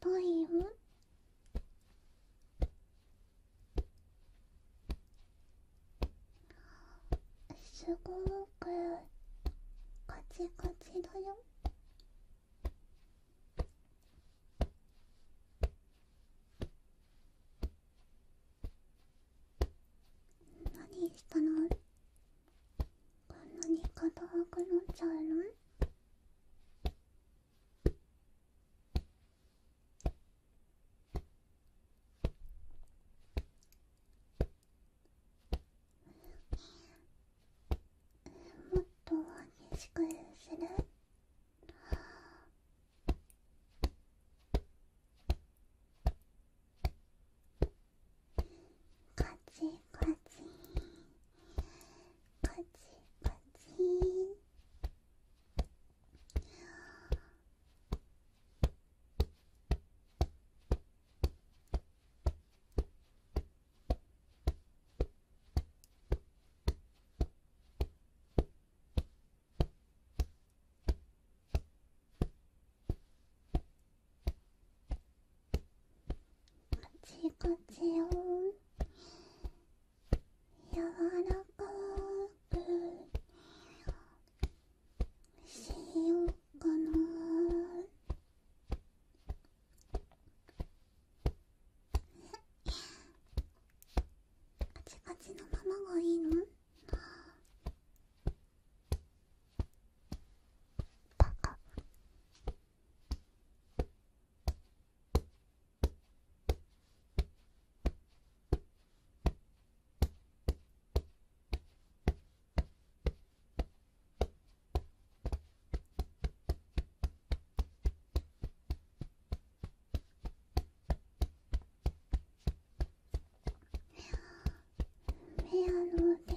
ポエムすごくカチカチだよ。何したの？こんなに硬くなっちゃうの？you know. ちらかくしようかなカチカチのままがいいの？あの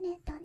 ネット